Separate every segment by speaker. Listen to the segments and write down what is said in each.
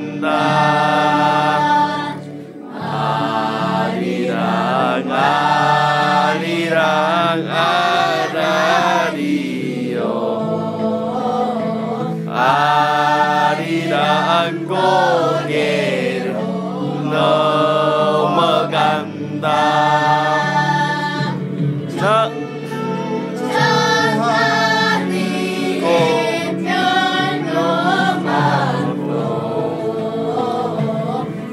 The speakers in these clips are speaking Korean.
Speaker 1: 죽는다 아리랑 아리랑 아라리요. 아리랑 고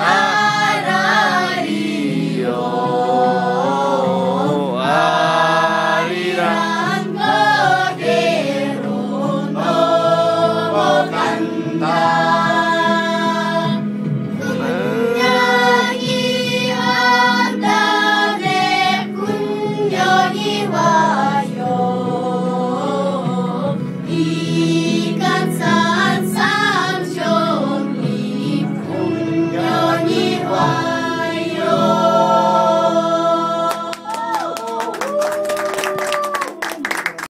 Speaker 1: Amen.